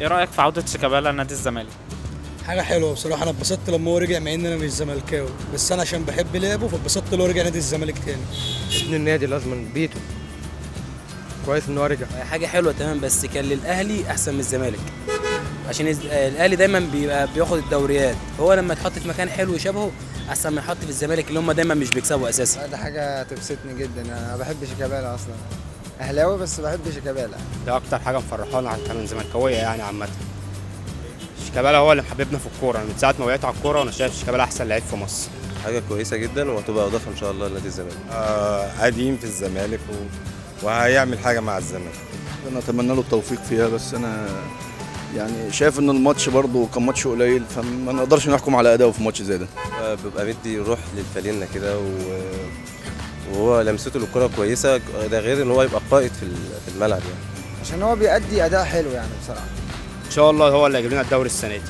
إيه رأيك في عودة شيكابالا لنادي الزمالك؟ حاجة حلوة بصراحة. أنا اتبسطت لما هو رجع مع إن أنا مش زملكاوي. بس أنا عشان بحب لعبه فاتبسطت لو رجع نادي الزمالك تاني. ابن النادي لازم بيته. كويس إن هو رجع. حاجة حلوة تمام بس كان للأهلي أحسن من الزمالك. عشان الأهلي دايما بيبقى بياخد الدوريات. هو لما يتحط في مكان حلو شبهه أحسن ما يحط في الزمالك اللي هم دايما مش بيكسبوا أساسا. ده حاجة تبسطني جدا. أنا بحب شيكابالا أصلا. أهلاوي بس بحب شيكابالا ده أكتر حاجة مفرحانا عشان زملكاويه يعني عامة. شيكابالا هو اللي محببنا في الكورة. من ساعة ما وقعت على الكورة وأنا شايف شيكابالا أحسن لعيب في مصر. حاجة كويسة جدا وهتبقى إضافة إن شاء الله لنادي الزمالك. آه قديم في الزمالك و... وهيعمل حاجة مع الزمالك. أنا أتمنى له التوفيق فيها بس أنا يعني شايف إن الماتش برضه كان ماتش قليل فما نقدرش نحكم على أداؤه في ماتش زي ده. آه، بيبقى مدي روح للفالينا كده و... وهو لمسته للكرة كويسة ده غير إن هو يبقى قائد في ال- في الملعب يعني. عشان هو بيأدي أداء حلو يعني بصراحة. إن شاء الله هو اللي هيجيب لنا الدوري السنة دي.